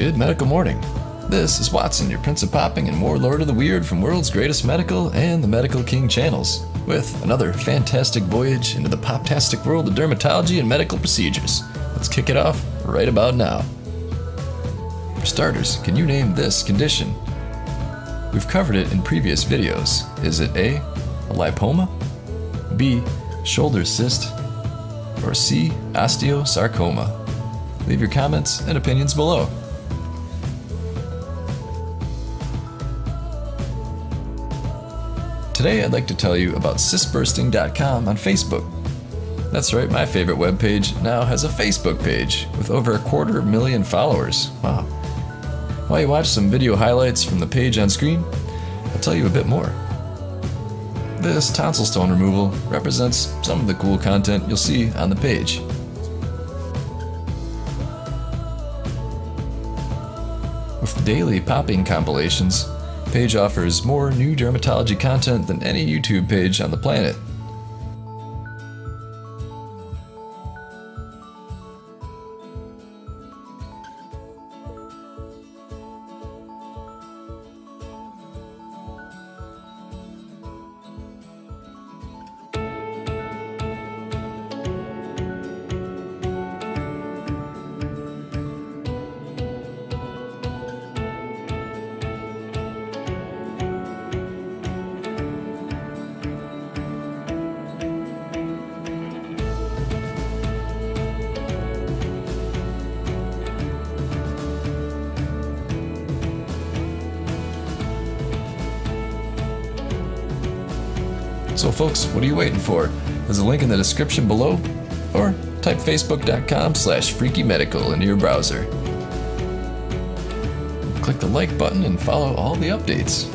Good medical morning. This is Watson, your Prince of Popping and Warlord of the Weird from World's Greatest Medical and the Medical King channels, with another fantastic voyage into the poptastic world of dermatology and medical procedures. Let's kick it off right about now. For starters, can you name this condition? We've covered it in previous videos. Is it A, a lipoma? B, shoulder cyst? Or C, osteosarcoma? Leave your comments and opinions below. Today I'd like to tell you about cystbursting.com on Facebook. That's right, my favorite webpage now has a Facebook page with over a quarter million followers. Wow. While you watch some video highlights from the page on screen, I'll tell you a bit more. This tonsil stone removal represents some of the cool content you'll see on the page. With daily popping compilations, page offers more new dermatology content than any YouTube page on the planet. So folks, what are you waiting for? There's a link in the description below, or type facebook.com slash freakymedical into your browser. Click the like button and follow all the updates.